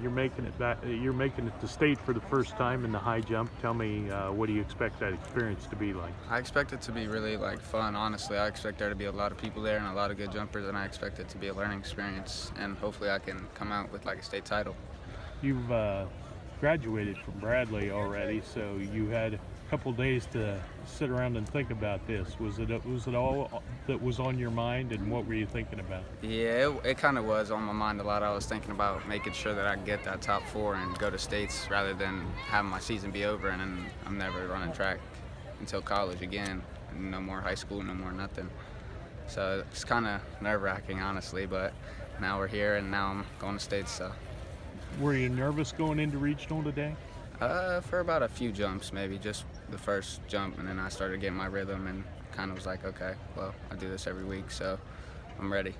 you're making it back. You're making it to state for the first time in the high jump. Tell me, uh, what do you expect that experience to be like? I expect it to be really like fun. Honestly, I expect there to be a lot of people there and a lot of good jumpers, and I expect it to be a learning experience. And hopefully, I can come out with like a state title. You've uh, graduated from Bradley already, so you had a couple days to sit around and think about this. Was it was it all that was on your mind, and what were you thinking about? Yeah, it, it kind of was on my mind a lot. I was thinking about making sure that I get that top four and go to states rather than having my season be over and then I'm never running track until college again. No more high school, no more nothing. So it's kind of nerve-wracking, honestly. But now we're here, and now I'm going to states. So. Were you nervous going into regional today? Uh, for about a few jumps, maybe just the first jump, and then I started getting my rhythm and kind of was like, okay, well, I do this every week, so I'm ready.